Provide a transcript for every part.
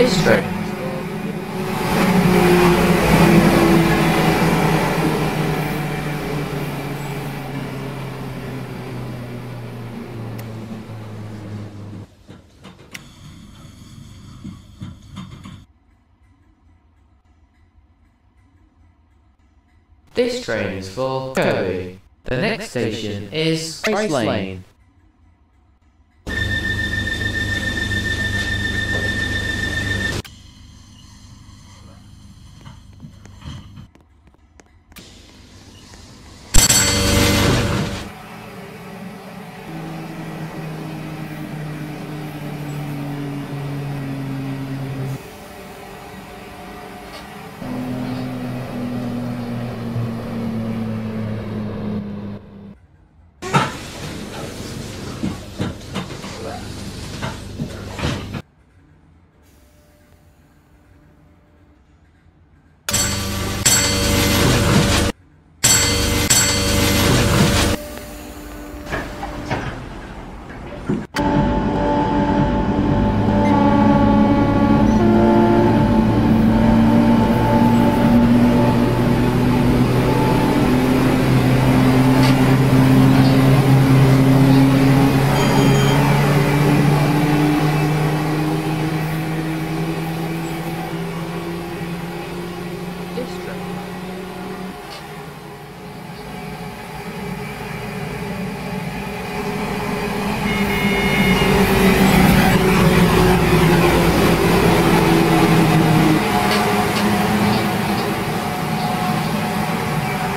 District. This train is for Kirby. The next station is Grace Lane.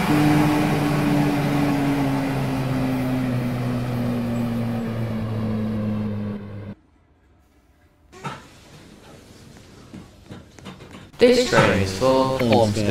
This train is for Ormsted.